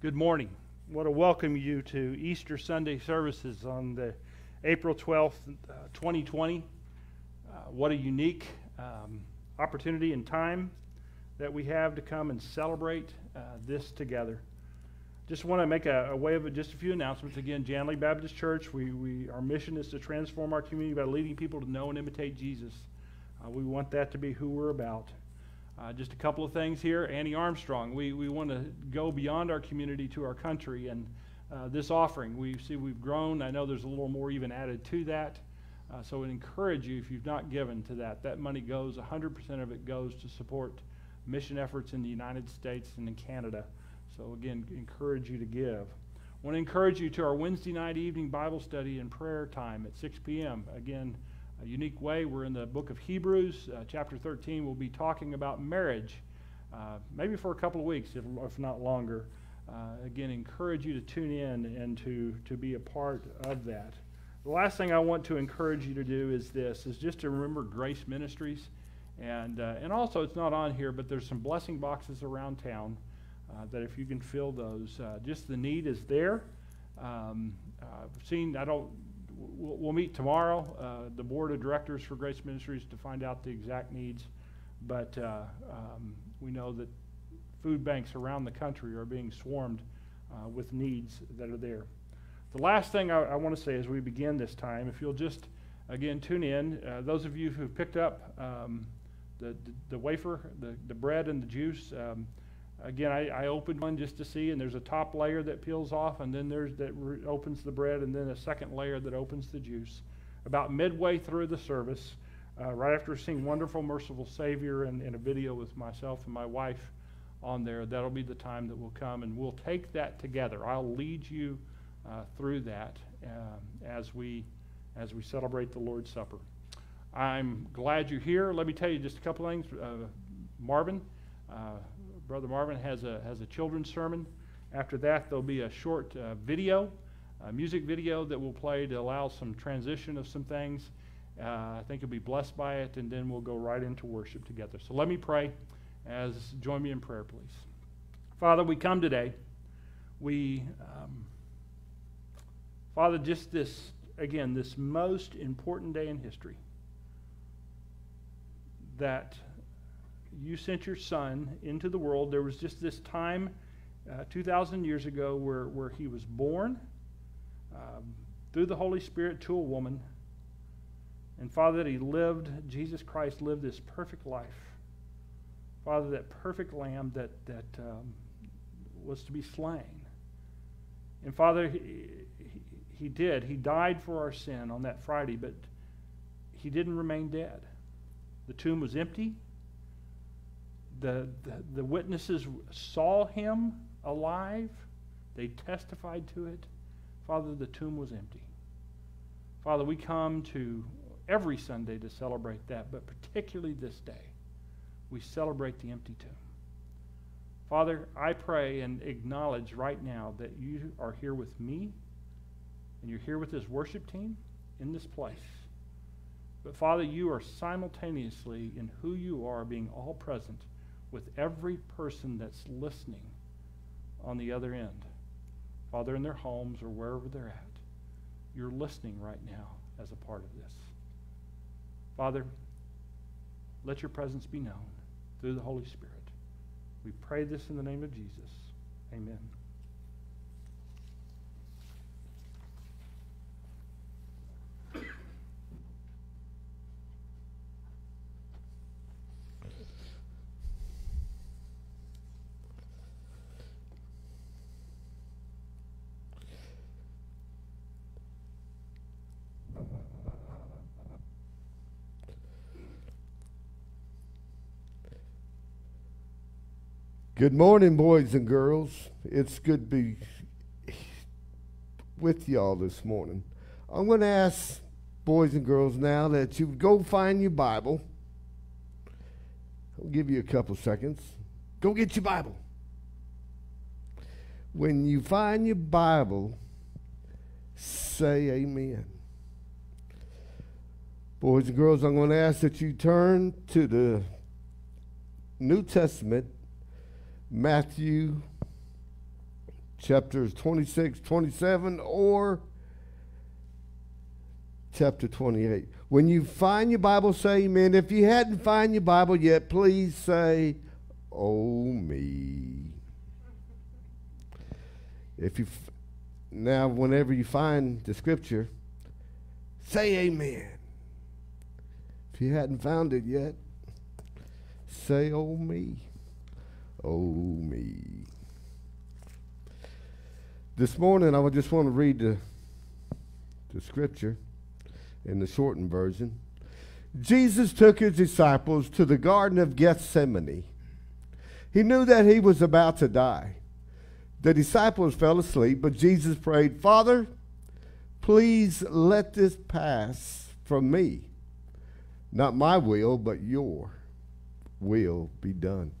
Good morning. I want to welcome you to Easter Sunday services on the April 12th, uh, 2020. Uh, what a unique um, opportunity and time that we have to come and celebrate uh, this together. Just want to make a, a way of just a few announcements. Again, Jan Lee Baptist Church, we, we, our mission is to transform our community by leading people to know and imitate Jesus. Uh, we want that to be who we're about. Uh, just a couple of things here. Annie Armstrong, we, we want to go beyond our community to our country. And uh, this offering, we see we've grown. I know there's a little more even added to that. Uh, so I encourage you, if you've not given to that, that money goes, 100% of it goes to support mission efforts in the United States and in Canada. So again, encourage you to give. I want to encourage you to our Wednesday night evening Bible study and prayer time at 6 p.m. Again, a unique way. We're in the book of Hebrews, uh, chapter 13. We'll be talking about marriage, uh, maybe for a couple of weeks, if, if not longer. Uh, again, encourage you to tune in and to, to be a part of that. The last thing I want to encourage you to do is this, is just to remember Grace Ministries. And, uh, and also, it's not on here, but there's some blessing boxes around town uh, that if you can fill those, uh, just the need is there. Um, I've seen, I don't we'll, we'll meet tomorrow, uh, the board of directors for Grace Ministries, to find out the exact needs. But uh, um, we know that food banks around the country are being swarmed uh, with needs that are there. The last thing I, I want to say as we begin this time, if you'll just again tune in, uh, those of you who picked up um, the, the, the, wafer, the, the bread, and the juice. Um, Again, I, I, opened one just to see, and there's a top layer that peels off, and then there's that opens the bread, and then a second layer that opens the juice. About midway through the service, uh, right after seeing Wonderful, Merciful Savior and, and, a video with myself and my wife on there, that'll be the time that we'll come, and we'll take that together. I'll lead you uh, through that um, as we as we celebrate the Lord's Supper. I'm glad you're here. Let me tell you just a couple things. Uh, Marvin. Brother Marvin has a, has a children's sermon. After that, there'll be a short uh, video, a music video that we'll play to allow some transition of some things. Uh, I think you'll be blessed by it, and then we'll go right into worship together. So let me pray as join me in prayer, please. Father, we come today. We, um, Father, just this, again, this most important day in history that you sent your son into the world. There was just this time uh, 2,000 years ago where, where he was born um, through the Holy Spirit to a woman. And Father, that he lived, Jesus Christ lived this perfect life. Father, that perfect lamb that, that um, was to be slain. And Father, he, he, he did. He died for our sin on that Friday, but he didn't remain dead. The tomb was empty the, the, the witnesses saw him alive, they testified to it. Father, the tomb was empty. Father, we come to every Sunday to celebrate that, but particularly this day, we celebrate the empty tomb. Father, I pray and acknowledge right now that you are here with me and you're here with this worship team in this place. But Father, you are simultaneously in who you are being all present with every person that's listening on the other end, Father, in their homes or wherever they're at. You're listening right now as a part of this. Father, let your presence be known through the Holy Spirit. We pray this in the name of Jesus. Amen. Good morning, boys and girls. It's good to be with y'all this morning. I'm going to ask boys and girls now that you go find your Bible. I'll give you a couple seconds. Go get your Bible. When you find your Bible, say amen. Boys and girls, I'm going to ask that you turn to the New Testament Matthew chapters 26, 27, or chapter 28. When you find your Bible, say amen. If you hadn't found your Bible yet, please say, Oh me. If you now, whenever you find the scripture, say amen. If you hadn't found it yet, say, Oh me. Oh me. This morning, I just want to read the, the scripture in the shortened version. Jesus took his disciples to the Garden of Gethsemane. He knew that he was about to die. The disciples fell asleep, but Jesus prayed, Father, please let this pass from me. Not my will, but your will be done.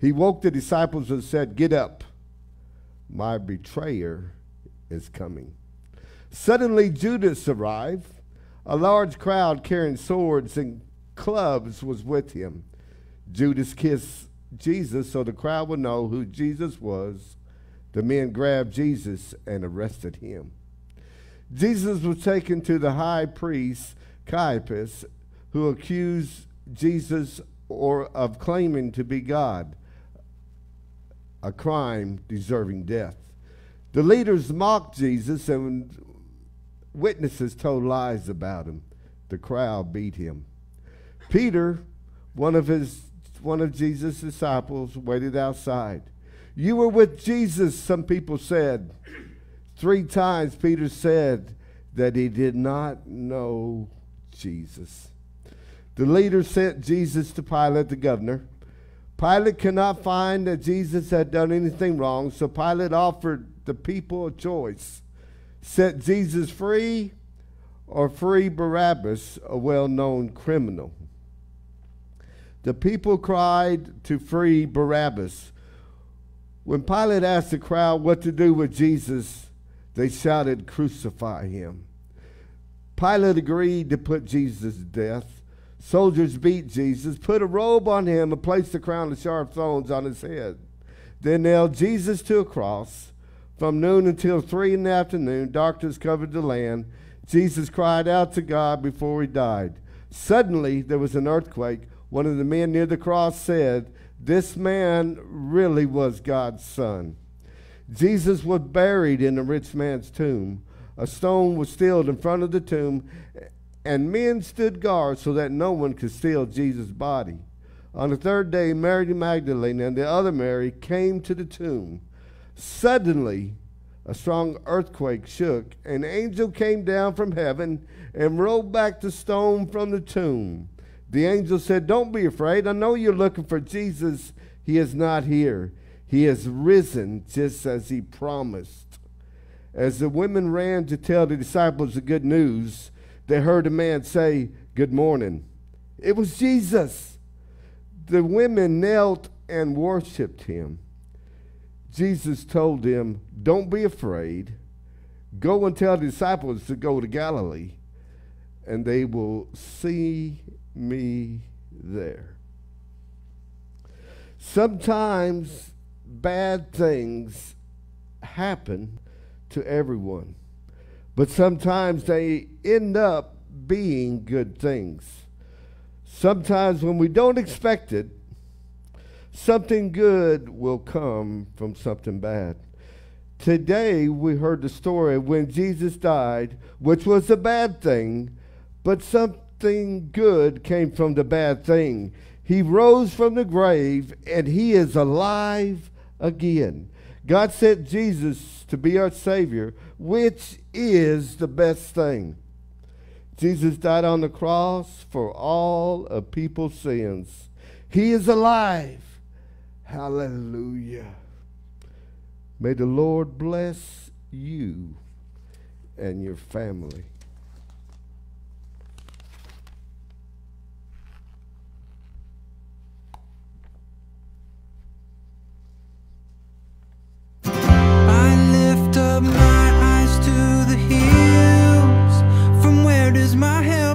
He woke the disciples and said, Get up my betrayer is coming. Suddenly, Judas arrived. A large crowd carrying swords and clubs was with him. Judas kissed Jesus so the crowd would know who Jesus was. The men grabbed Jesus and arrested him. Jesus was taken to the high priest Caiaphas, who accused Jesus or of claiming to be God a crime deserving death. The leaders mocked Jesus and witnesses told lies about him. The crowd beat him. Peter, one of his one of Jesus' disciples, waited outside. You were with Jesus, some people said. Three times Peter said that he did not know Jesus. The leaders sent Jesus to Pilate, the governor. Pilate could not find that Jesus had done anything wrong, so Pilate offered the people a choice set Jesus free or free Barabbas, a well known criminal. The people cried to free Barabbas. When Pilate asked the crowd what to do with Jesus, they shouted, Crucify him. Pilate agreed to put Jesus to death. Soldiers beat Jesus, put a robe on him, and placed a crown of sharp thorns on his head. They nailed Jesus to a cross. From noon until three in the afternoon, darkness covered the land. Jesus cried out to God before he died. Suddenly, there was an earthquake. One of the men near the cross said, This man really was God's son. Jesus was buried in the rich man's tomb. A stone was stilled in front of the tomb, and men stood guard so that no one could steal Jesus' body. On the third day, Mary Magdalene and the other Mary came to the tomb. Suddenly, a strong earthquake shook. An angel came down from heaven and rolled back the stone from the tomb. The angel said, Don't be afraid. I know you're looking for Jesus. He is not here. He has risen just as he promised. As the women ran to tell the disciples the good news, they heard a man say, Good morning. It was Jesus. The women knelt and worshiped him. Jesus told them, Don't be afraid. Go and tell the disciples to go to Galilee, and they will see me there. Sometimes bad things happen to everyone. But sometimes they end up being good things. Sometimes when we don't expect it, something good will come from something bad. Today we heard the story when Jesus died, which was a bad thing, but something good came from the bad thing. He rose from the grave and he is alive again. God sent Jesus to be our Savior, which is the best thing. Jesus died on the cross for all of people's sins. He is alive. Hallelujah. May the Lord bless you and your family. up my eyes to the hills. From where does my help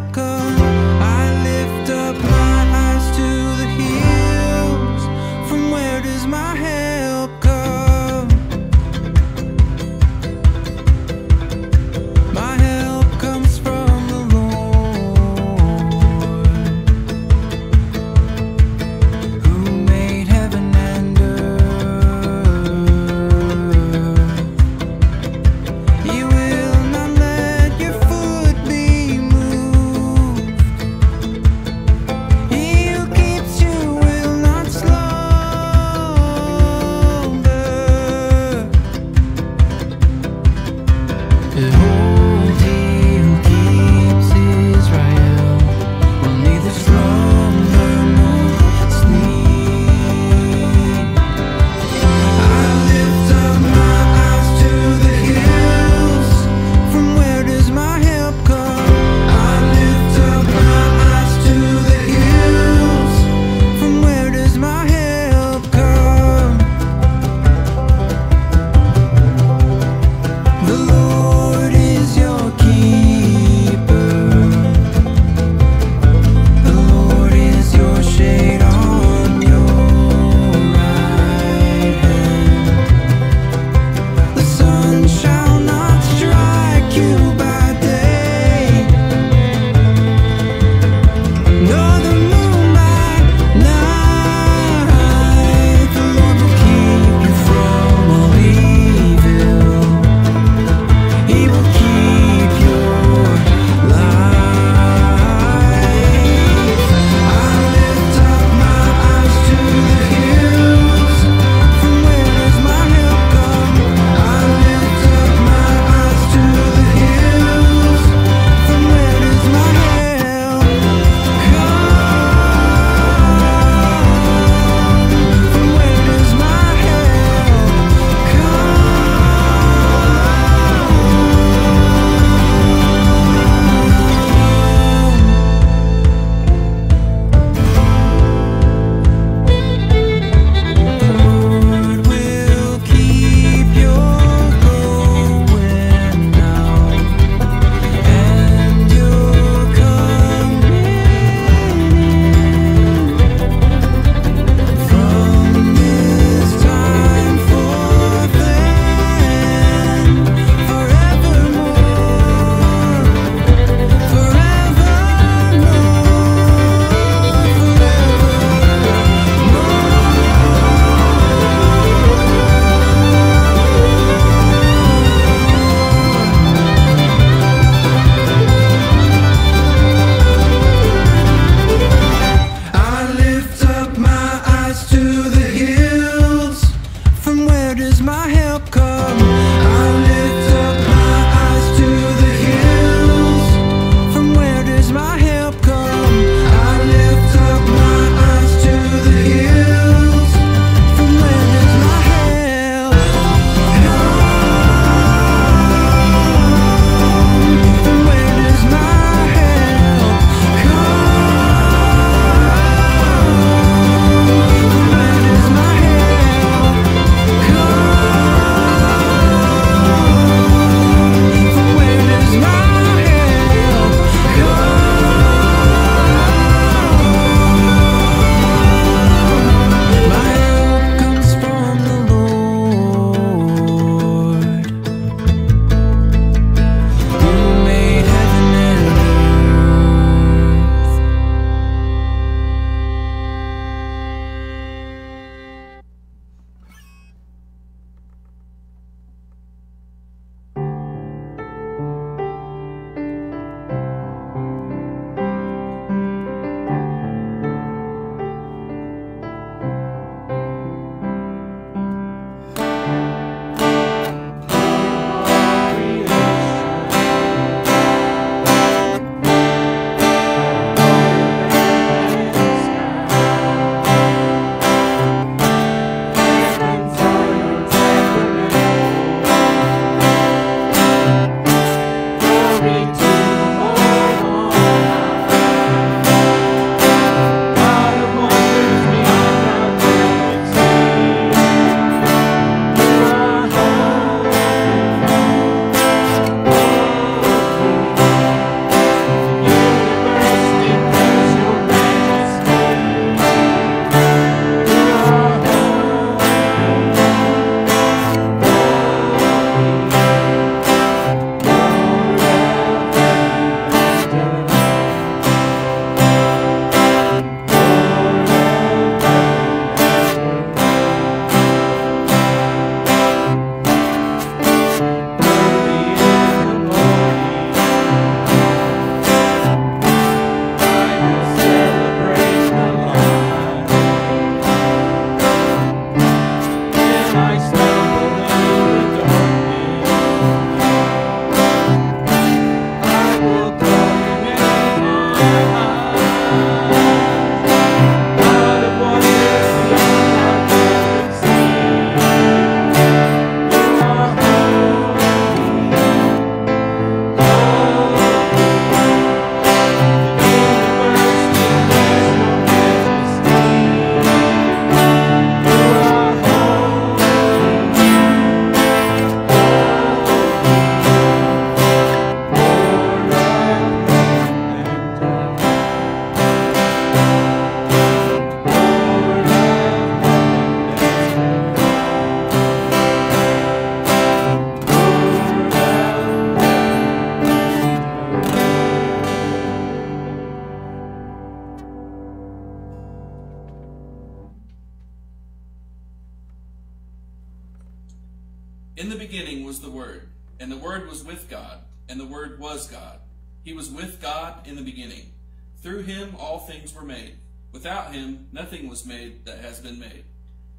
were made. Without him nothing was made that has been made.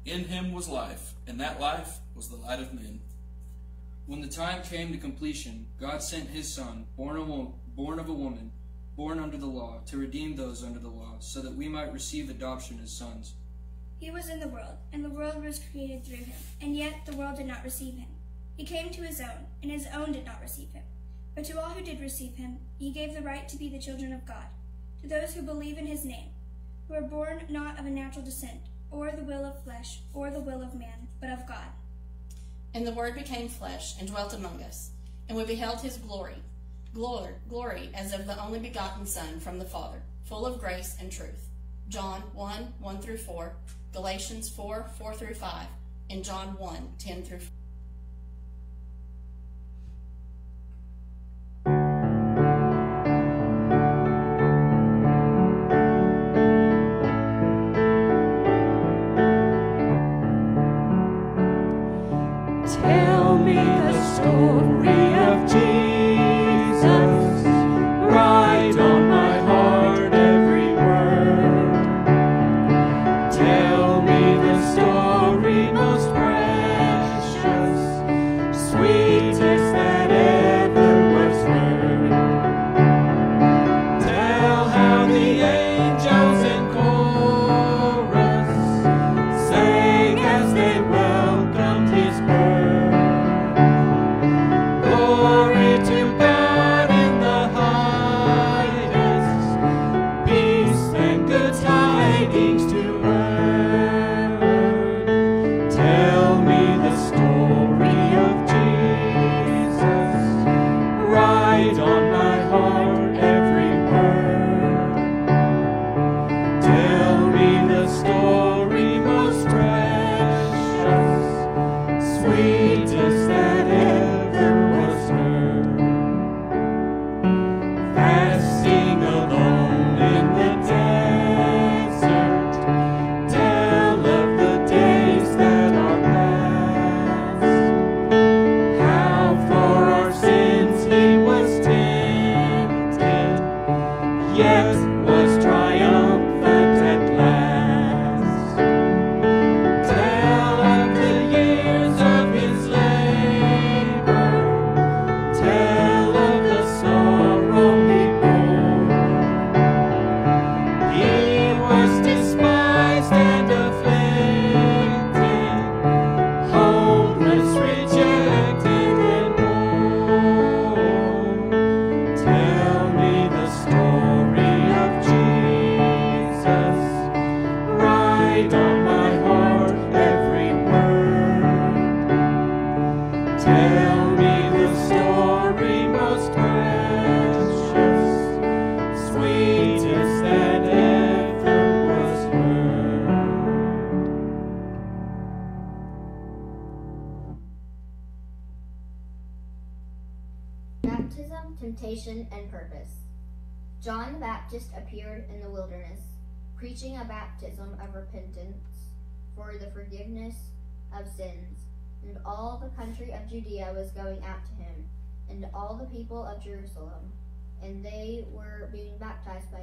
In him was life, and that life was the light of men. When the time came to completion, God sent his Son, born wo- born of a woman, born under the law, to redeem those under the law, so that we might receive adoption as sons. He was in the world, and the world was created through him, and yet the world did not receive him. He came to his own, and his own did not receive him. But to all who did receive him, he gave the right to be the children of God, to those who believe in his name, who are born not of a natural descent, or the will of flesh, or the will of man, but of God. And the Word became flesh and dwelt among us, and we beheld his glory, glory, glory as of the only begotten Son from the Father, full of grace and truth. John 1, 1 through 4, Galatians 4, 4 through 5, and John 1, 10 through 14.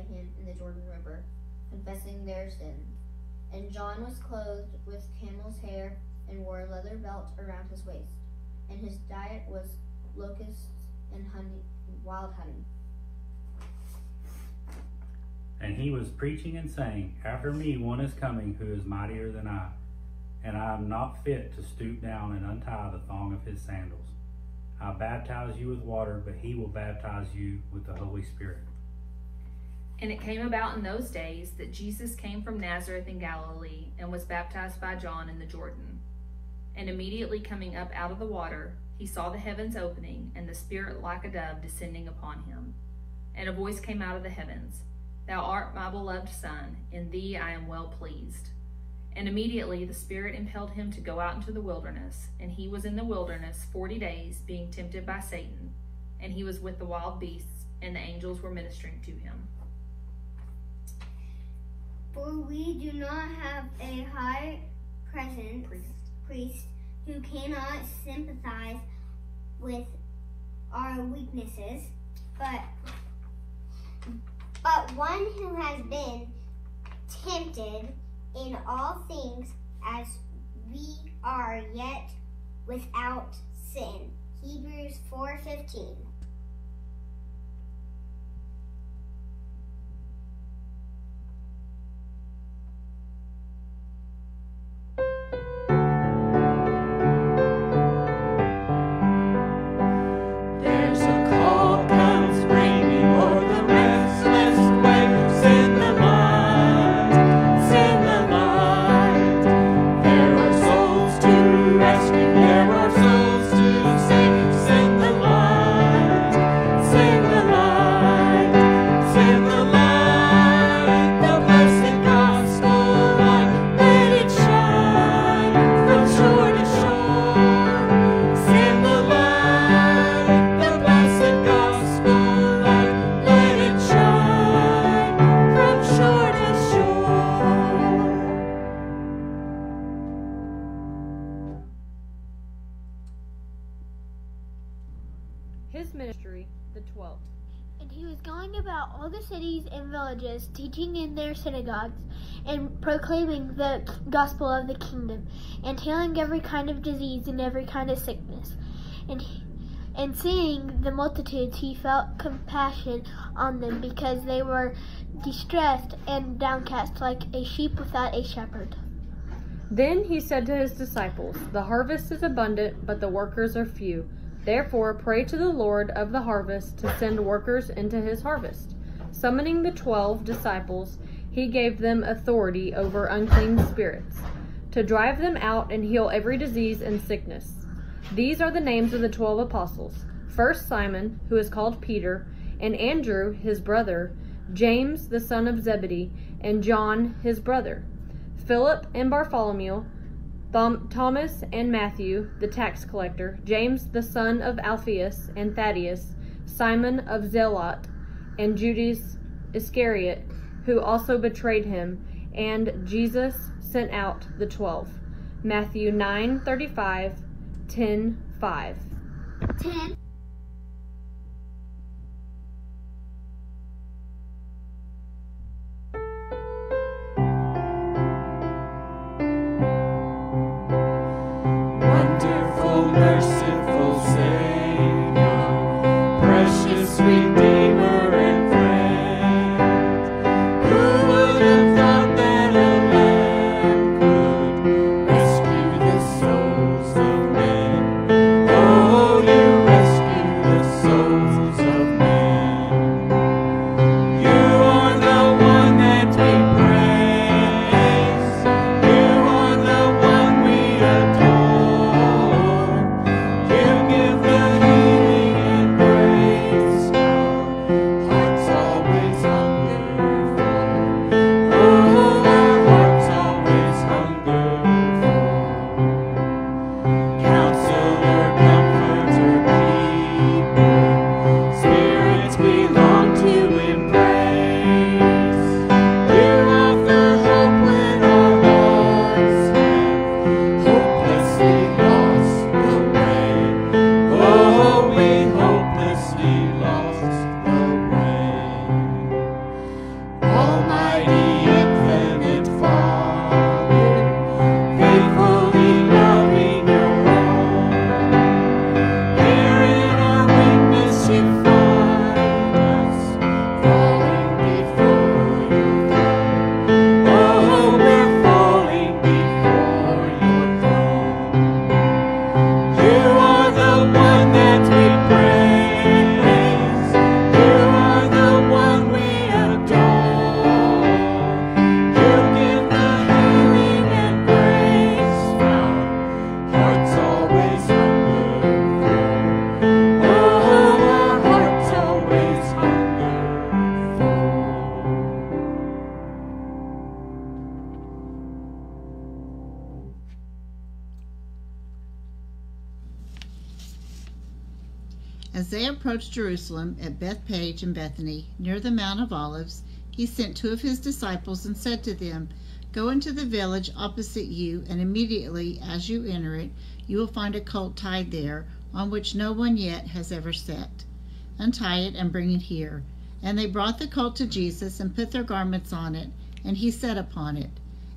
Him in the Jordan River, confessing their sins. And John was clothed with camel's hair and wore a leather belt around his waist. And his diet was locusts and honey, wild honey. And he was preaching and saying, After me one is coming who is mightier than I, and I am not fit to stoop down and untie the thong of his sandals. I baptize you with water, but he will baptize you with the Holy Spirit. And it came about in those days that Jesus came from Nazareth in Galilee and was baptized by John in the Jordan. And immediately coming up out of the water, he saw the heavens opening and the Spirit like a dove descending upon him. And a voice came out of the heavens Thou art my beloved Son, in thee I am well pleased. And immediately the Spirit impelled him to go out into the wilderness, and he was in the wilderness forty days, being tempted by Satan. And he was with the wild beasts, and the angels were ministering to him. For we do not have a high presence Priest. priest who cannot sympathize with our weaknesses, but but one who has been tempted in all things as we are yet without sin. Hebrews 4:15. 12. And he was going about all the cities and villages, teaching in their synagogues, and proclaiming the gospel of the kingdom, and healing every kind of disease and every kind of sickness. And, and seeing the multitudes, he felt compassion on them, because they were distressed and downcast like a sheep without a shepherd. Then he said to his disciples, The harvest is abundant, but the workers are few. Therefore, pray to the Lord of the harvest to send workers into his harvest. Summoning the twelve disciples, he gave them authority over unclean spirits, to drive them out and heal every disease and sickness. These are the names of the twelve apostles first Simon, who is called Peter, and Andrew, his brother, James, the son of Zebedee, and John, his brother, Philip and Bartholomew. Thom- Thomas and Matthew, the tax collector, James the son of Alphaeus and Thaddeus, Simon of Zealot, and Judas Iscariot, who also betrayed him, and Jesus sent out the twelve. Matthew 9 35, 10 5. 10. Wonderful, As they approached Jerusalem at Bethphage and Bethany, near the Mount of Olives, he sent two of his disciples and said to them, Go into the village opposite you, and immediately as you enter it, you will find a colt tied there, on which no one yet has ever sat. Untie it and bring it here. And they brought the colt to Jesus and put their garments on it, and he sat upon it.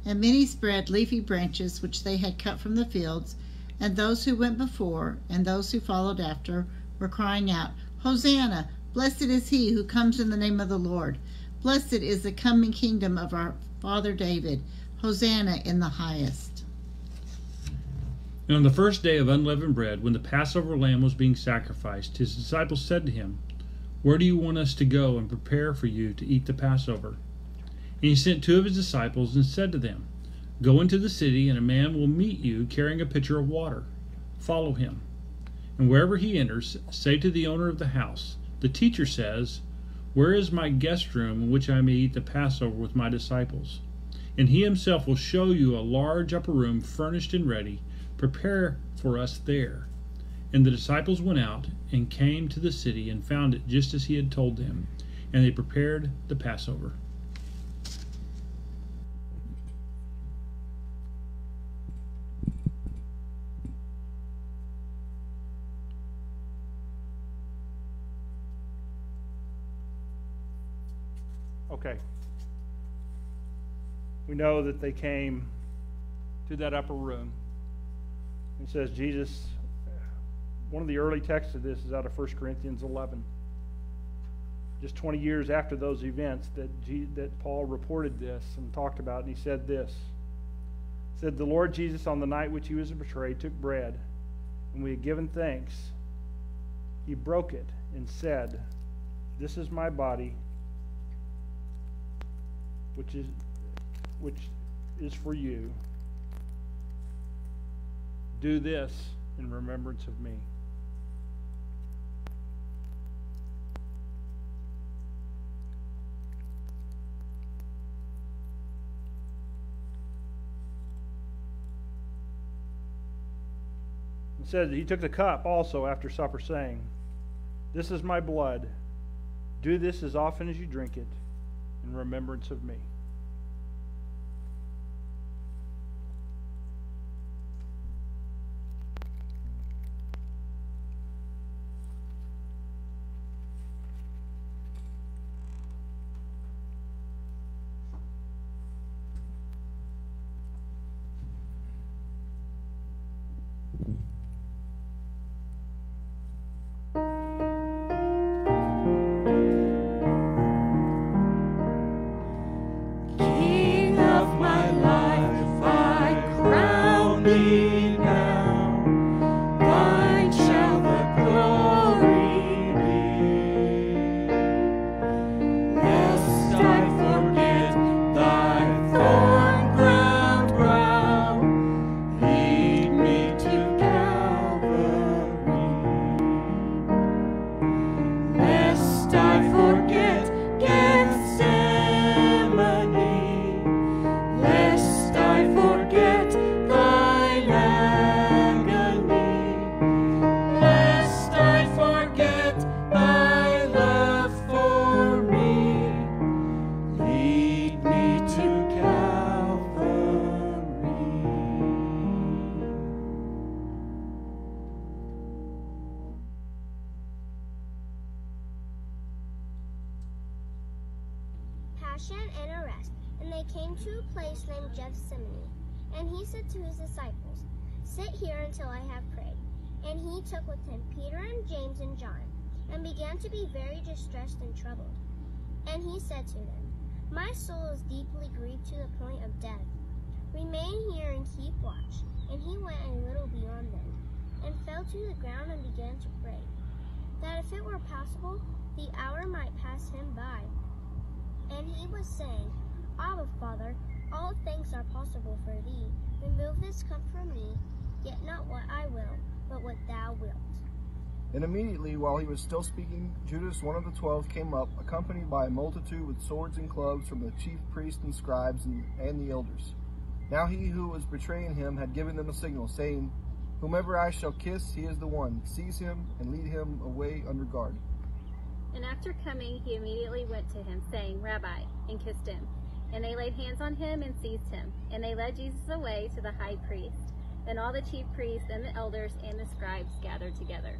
And many spread leafy branches which they had cut from the fields, and those who went before, and those who followed after, were crying out, Hosanna! Blessed is he who comes in the name of the Lord. Blessed is the coming kingdom of our father David. Hosanna in the highest. And on the first day of unleavened bread, when the Passover lamb was being sacrificed, his disciples said to him, Where do you want us to go and prepare for you to eat the Passover? And he sent two of his disciples and said to them, Go into the city, and a man will meet you carrying a pitcher of water. Follow him. And wherever he enters, say to the owner of the house, The teacher says, Where is my guest room in which I may eat the Passover with my disciples? And he himself will show you a large upper room furnished and ready. Prepare for us there. And the disciples went out and came to the city and found it just as he had told them, and they prepared the Passover. Okay. We know that they came to that upper room. It says Jesus, one of the early texts of this is out of 1 Corinthians 11. Just 20 years after those events that, that Paul reported this and talked about, and he said this. He said, The Lord Jesus, on the night which he was betrayed, took bread, and we had given thanks. He broke it and said, This is my body, which is which is for you. Do this in remembrance of me. It said he took the cup also after supper, saying, This is my blood. Do this as often as you drink it in remembrance of me. Until I have prayed. And he took with him Peter and James and John, and began to be very distressed and troubled. And he said to them, My soul is deeply grieved to the point of death. Remain here and keep watch. And he went a little beyond them, and fell to the ground and began to pray, that if it were possible, the hour might pass him by. And he was saying, Abba, Father, all things are possible for thee. Remove this cup from me, yet not what I will, but what thou wilt. And immediately, while he was still speaking, Judas, one of the twelve, came up, accompanied by a multitude with swords and clubs from the chief priests and scribes and, and the elders. Now he who was betraying him had given them a signal, saying, Whomever I shall kiss, he is the one. Seize him and lead him away under guard. And after coming, he immediately went to him, saying, Rabbi, and kissed him. And they laid hands on him and seized him. And they led Jesus away to the high priest. Then all the chief priests and the elders and the scribes gathered together.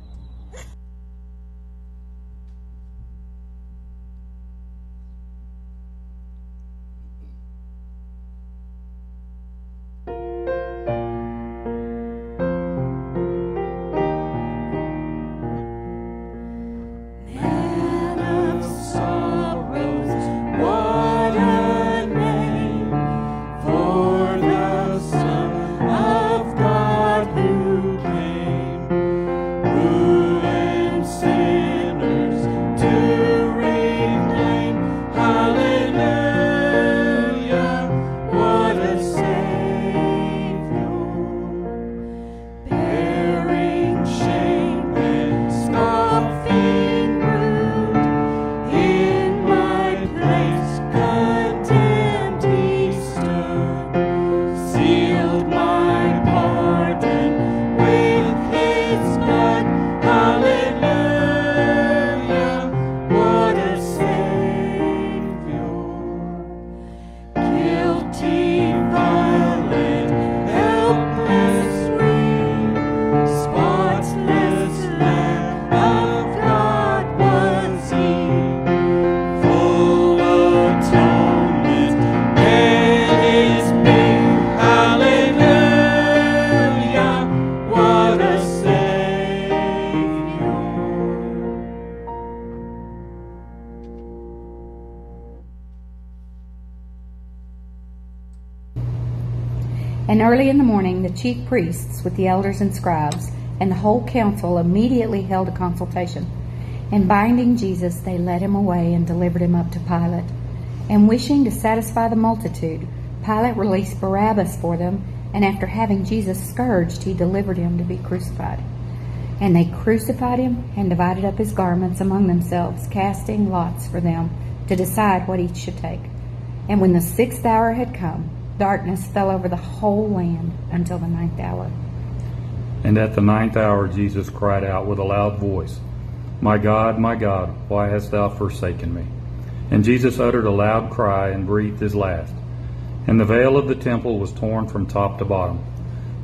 Early in the morning, the chief priests, with the elders and scribes, and the whole council immediately held a consultation. And binding Jesus, they led him away and delivered him up to Pilate. And wishing to satisfy the multitude, Pilate released Barabbas for them, and after having Jesus scourged, he delivered him to be crucified. And they crucified him and divided up his garments among themselves, casting lots for them to decide what each should take. And when the sixth hour had come, darkness fell over the whole land until the ninth hour. And at the ninth hour Jesus cried out with a loud voice, My God, my God, why hast thou forsaken me? And Jesus uttered a loud cry and breathed his last. And the veil of the temple was torn from top to bottom.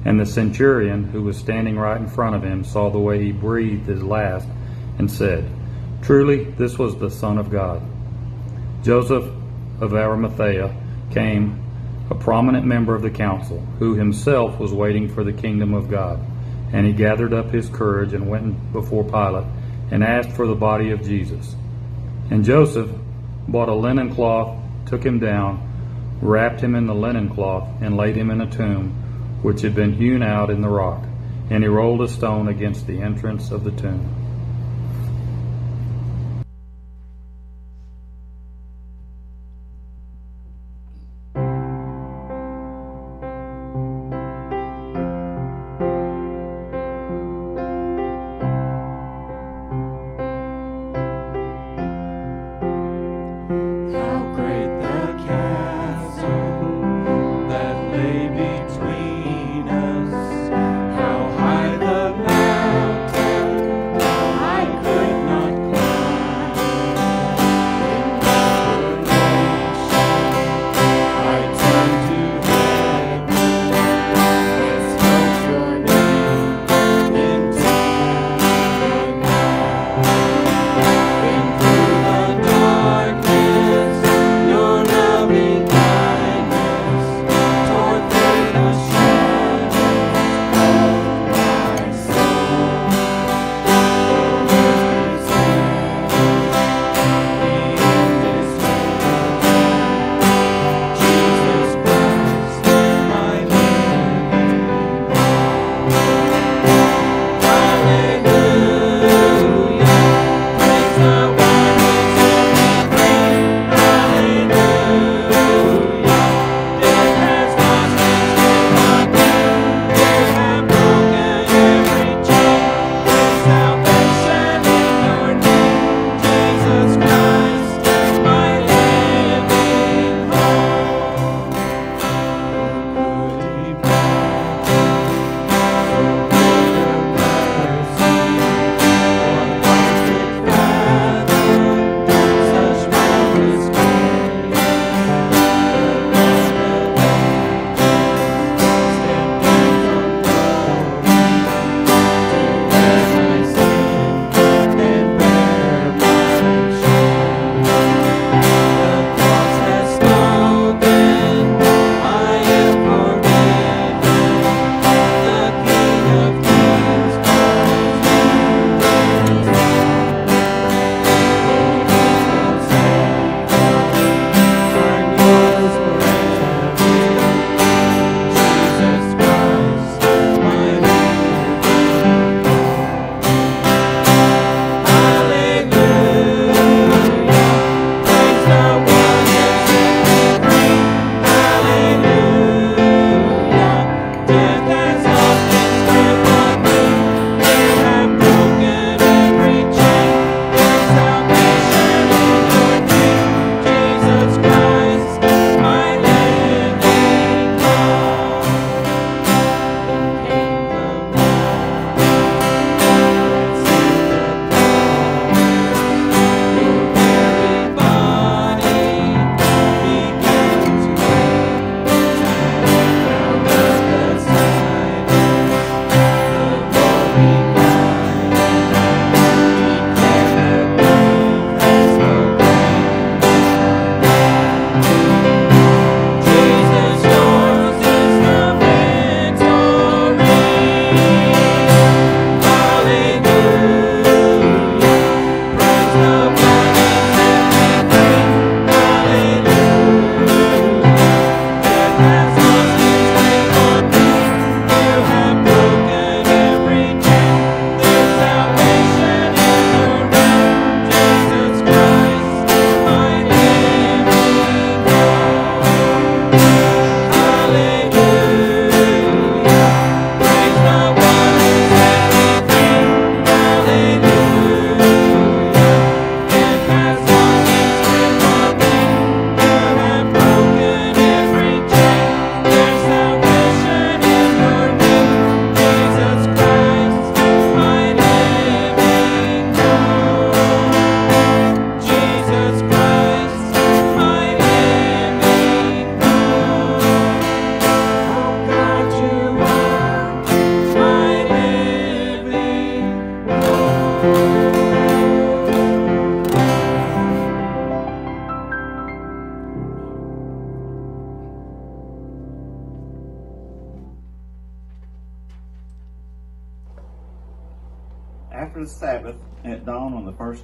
And the centurion, who was standing right in front of him, saw the way he breathed his last and said, Truly, this was the Son of God. Joseph of Arimathea came, a prominent member of the council, who himself was waiting for the kingdom of God. And he gathered up his courage and went before Pilate and asked for the body of Jesus. And Joseph bought a linen cloth, took him down, wrapped him in the linen cloth, and laid him in a tomb which had been hewn out in the rock. And he rolled a stone against the entrance of the tomb.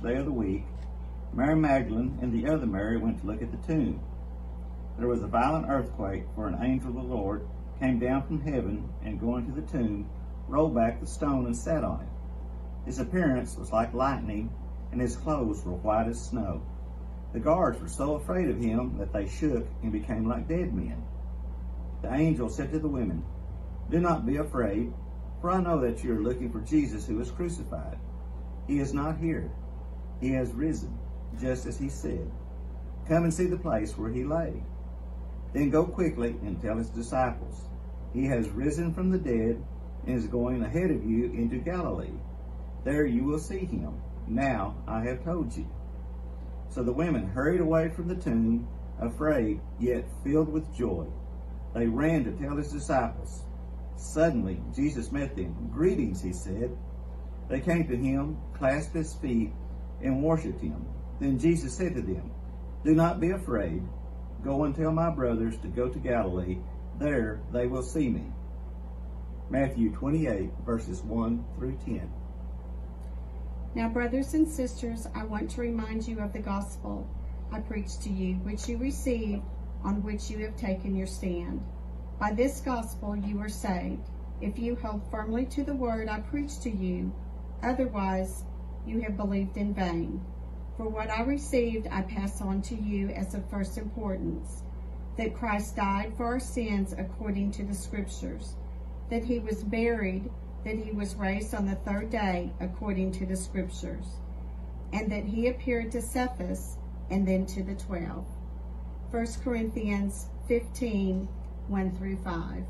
Day of the week, Mary Magdalene and the other Mary went to look at the tomb. There was a violent earthquake, for an angel of the Lord came down from heaven and going to the tomb, rolled back the stone and sat on it. His appearance was like lightning, and his clothes were white as snow. The guards were so afraid of him that they shook and became like dead men. The angel said to the women, Do not be afraid, for I know that you are looking for Jesus who was crucified. He is not here. He has risen, just as he said. Come and see the place where he lay. Then go quickly and tell his disciples, He has risen from the dead and is going ahead of you into Galilee. There you will see him. Now I have told you. So the women hurried away from the tomb, afraid, yet filled with joy. They ran to tell his disciples. Suddenly Jesus met them. Greetings, he said. They came to him, clasped his feet, and worshipped him. Then Jesus said to them, Do not be afraid. Go and tell my brothers to go to Galilee. There they will see me. Matthew 28, verses 1 through 10. Now, brothers and sisters, I want to remind you of the gospel I preached to you, which you received, on which you have taken your stand. By this gospel you are saved, if you hold firmly to the word I preached to you. Otherwise, you have believed in vain. For what I received, I pass on to you as of first importance that Christ died for our sins according to the Scriptures, that he was buried, that he was raised on the third day according to the Scriptures, and that he appeared to Cephas and then to the twelve. 1 Corinthians 15 1 through 5.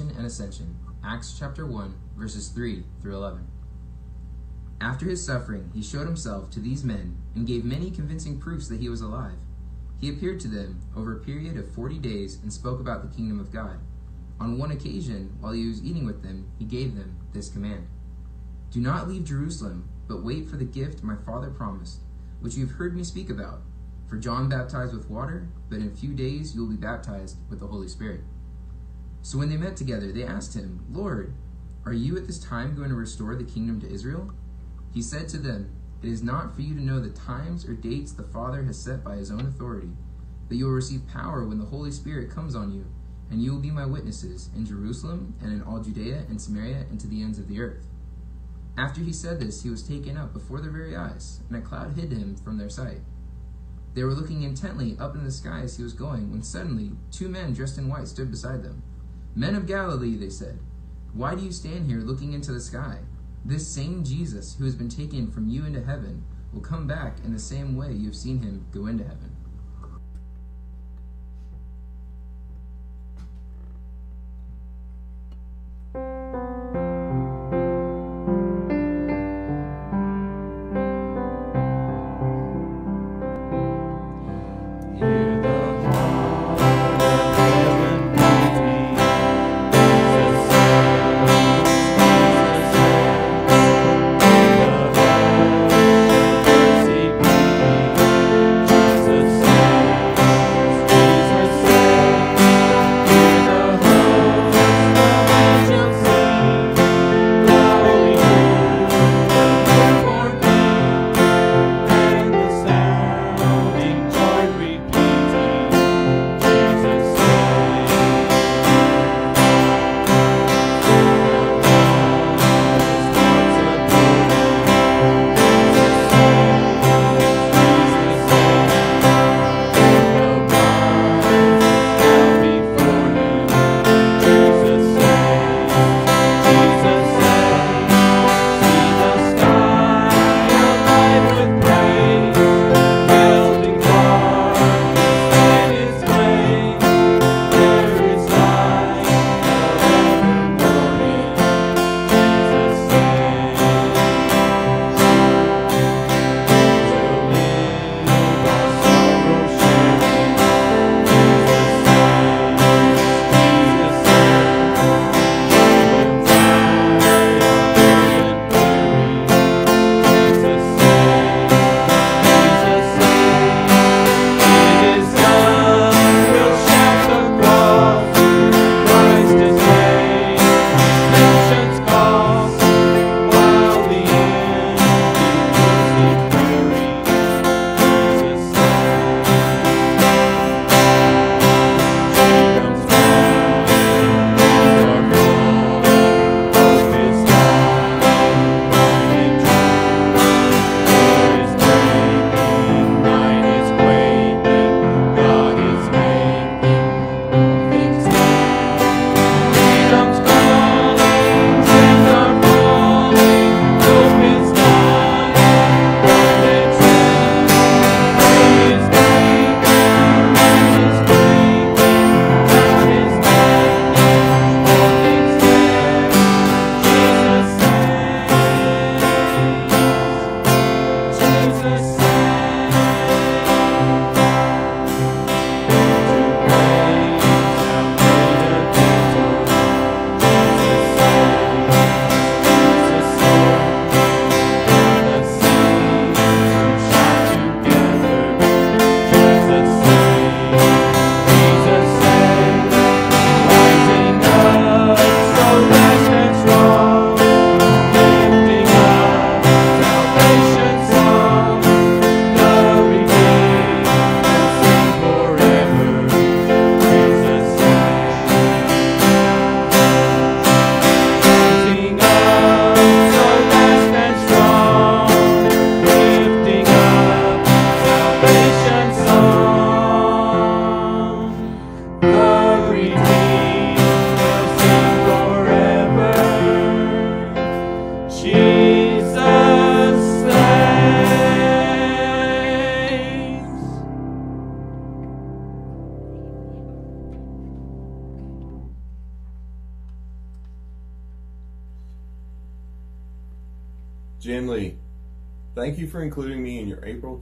And ascension. Acts chapter 1, verses 3 through 11. After his suffering, he showed himself to these men and gave many convincing proofs that he was alive. He appeared to them over a period of 40 days and spoke about the kingdom of God. On one occasion, while he was eating with them, he gave them this command Do not leave Jerusalem, but wait for the gift my Father promised, which you have heard me speak about. For John baptized with water, but in a few days you will be baptized with the Holy Spirit. So when they met together, they asked him, Lord, are you at this time going to restore the kingdom to Israel? He said to them, It is not for you to know the times or dates the Father has set by his own authority, but you will receive power when the Holy Spirit comes on you, and you will be my witnesses in Jerusalem and in all Judea and Samaria and to the ends of the earth. After he said this, he was taken up before their very eyes, and a cloud hid him from their sight. They were looking intently up in the sky as he was going, when suddenly two men dressed in white stood beside them. Men of Galilee, they said, why do you stand here looking into the sky? This same Jesus who has been taken from you into heaven will come back in the same way you have seen him go into heaven.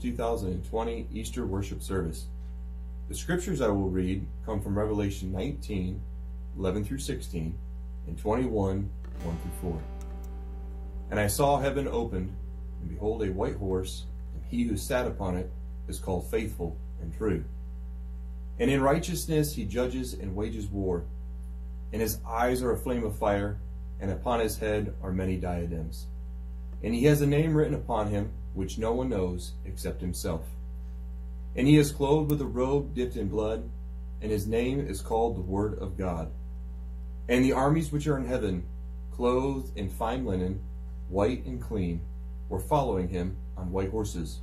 2020 Easter worship service. The scriptures I will read come from Revelation 19, 11 through 16, and 21, 1 through 4. And I saw heaven opened, and behold, a white horse, and he who sat upon it is called Faithful and True. And in righteousness he judges and wages war. And his eyes are a flame of fire, and upon his head are many diadems. And he has a name written upon him which no one knows except himself. And he is clothed with a robe dipped in blood, and his name is called the Word of God. And the armies which are in heaven, clothed in fine linen, white and clean, were following him on white horses.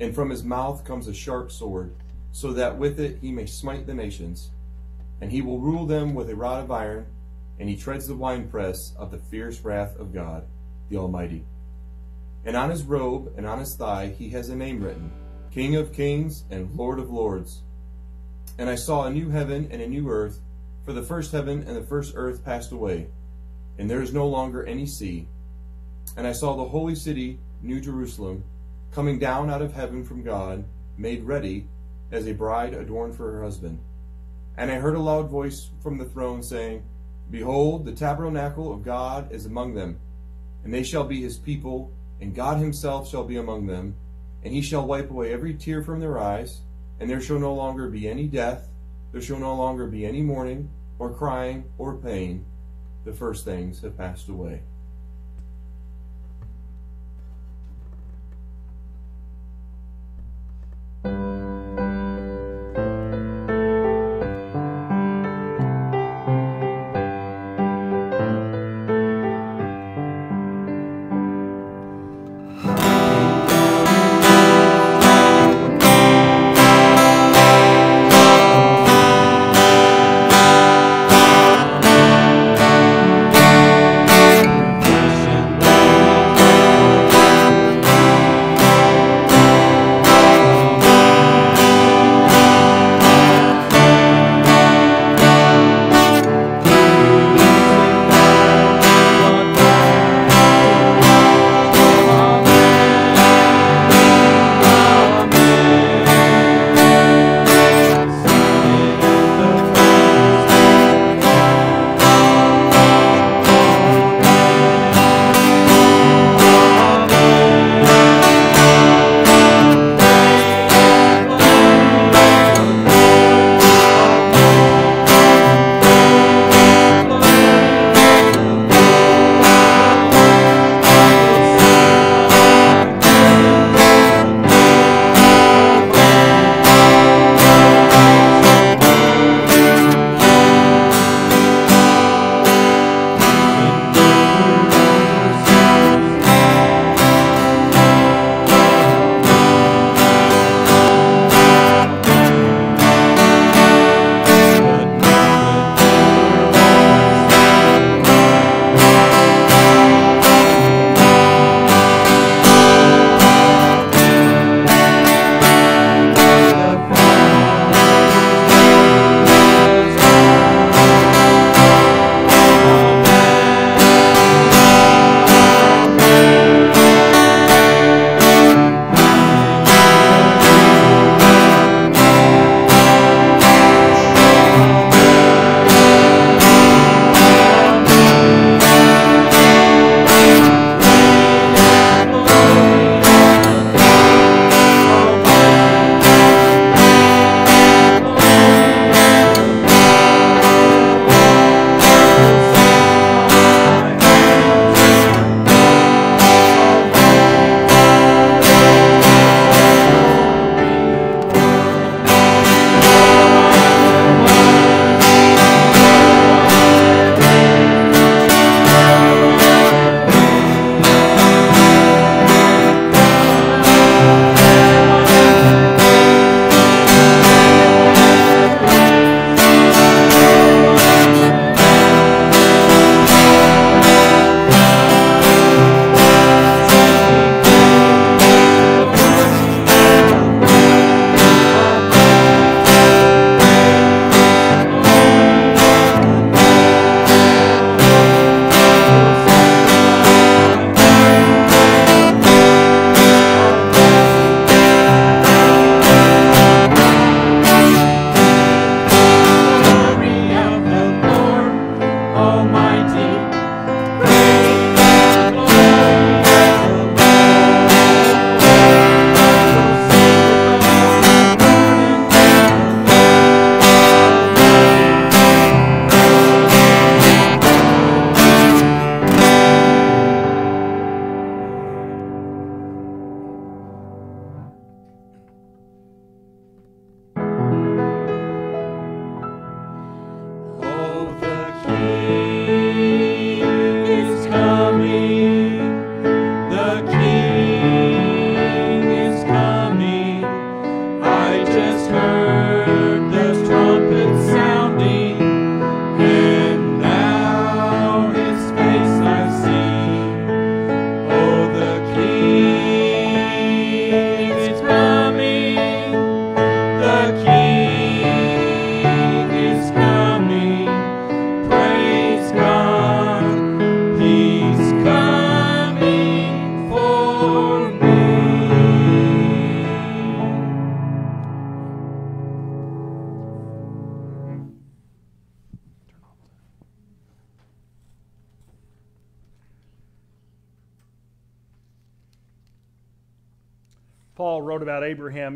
And from his mouth comes a sharp sword, so that with it he may smite the nations. And he will rule them with a rod of iron, and he treads the winepress of the fierce wrath of God, the Almighty. And on his robe and on his thigh he has a name written King of Kings and Lord of Lords. And I saw a new heaven and a new earth, for the first heaven and the first earth passed away, and there is no longer any sea. And I saw the holy city, New Jerusalem, coming down out of heaven from God, made ready as a bride adorned for her husband. And I heard a loud voice from the throne saying, Behold, the tabernacle of God is among them, and they shall be his people, and God himself shall be among them, and he shall wipe away every tear from their eyes, and there shall no longer be any death, there shall no longer be any mourning, or crying, or pain. The first things have passed away.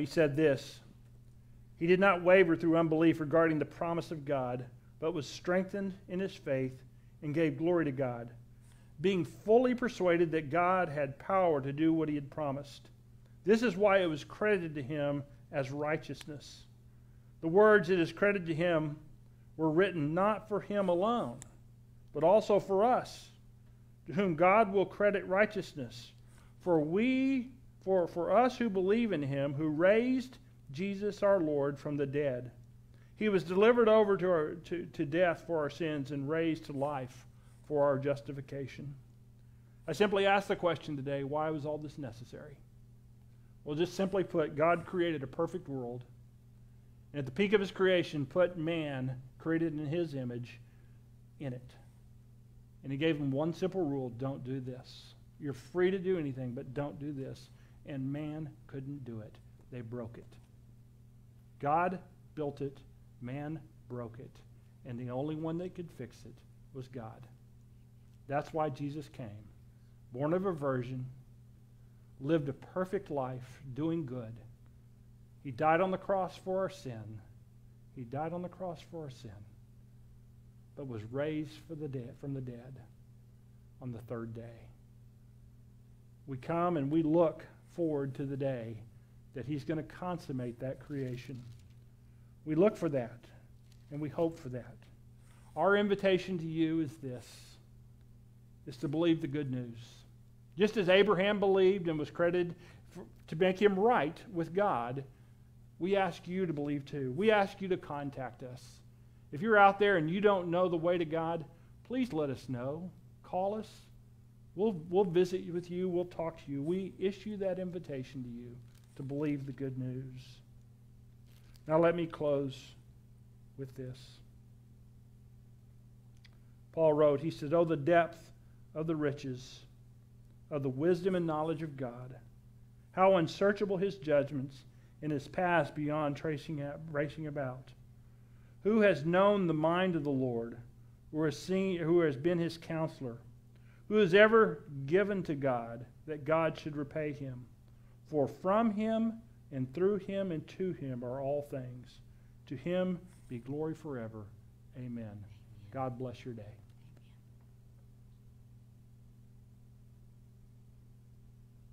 He said this He did not waver through unbelief regarding the promise of God, but was strengthened in his faith and gave glory to God, being fully persuaded that God had power to do what he had promised. This is why it was credited to him as righteousness. The words it is credited to him were written not for him alone, but also for us, to whom God will credit righteousness. For we, for, for us who believe in him, who raised Jesus our Lord from the dead. He was delivered over to, our, to, to death for our sins and raised to life for our justification. I simply ask the question today why was all this necessary? Well, just simply put, God created a perfect world. And at the peak of his creation, put man, created in his image, in it. And he gave him one simple rule don't do this. You're free to do anything, but don't do this. And man couldn't do it. They broke it. God built it, man broke it. And the only one that could fix it was God. That's why Jesus came. Born of a virgin, lived a perfect life doing good. He died on the cross for our sin. He died on the cross for our sin, but was raised for the dead, from the dead on the third day. We come and we look forward to the day that he's going to consummate that creation. We look for that and we hope for that. Our invitation to you is this is to believe the good news. Just as Abraham believed and was credited for, to make him right with God, we ask you to believe too. We ask you to contact us. If you're out there and you don't know the way to God, please let us know. Call us. We'll, we'll visit with you. We'll talk to you. We issue that invitation to you to believe the good news. Now, let me close with this. Paul wrote, he said, Oh, the depth of the riches of the wisdom and knowledge of God. How unsearchable his judgments and his past beyond tracing out, racing about. Who has known the mind of the Lord, who has, seen, who has been his counselor? Who has ever given to God that God should repay him? For from him and through him and to him are all things. To him be glory forever. Amen. God bless your day.